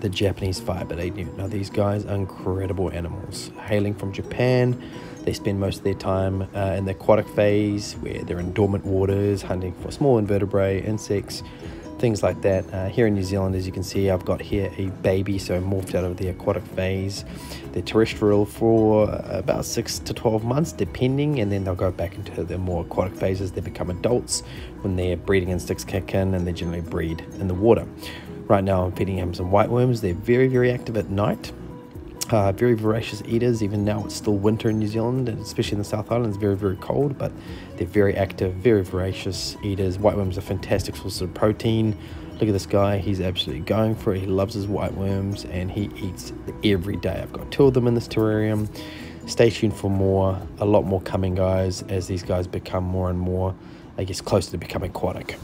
the Japanese fiber newt. Now, these guys are incredible animals. Hailing from Japan, they spend most of their time uh, in the aquatic phase where they're in dormant waters hunting for small invertebrate, insects, things like that. Uh, here in New Zealand, as you can see, I've got here a baby, so morphed out of the aquatic phase. They're terrestrial for about 6 to 12 months, depending, and then they'll go back into the more aquatic phases. They become adults when their breeding instincts kick in, and they generally breed in the water. Right now, I'm feeding them some white worms. They're very, very active at night. Uh, very voracious eaters, even now it's still winter in New Zealand, and especially in the South Island, it's very, very cold, but they're very active, very voracious eaters. White worms are fantastic sources of protein. Look at this guy, he's absolutely going for it. He loves his white worms and he eats every day. I've got two of them in this terrarium. Stay tuned for more, a lot more coming, guys, as these guys become more and more, I guess, closer to becoming aquatic.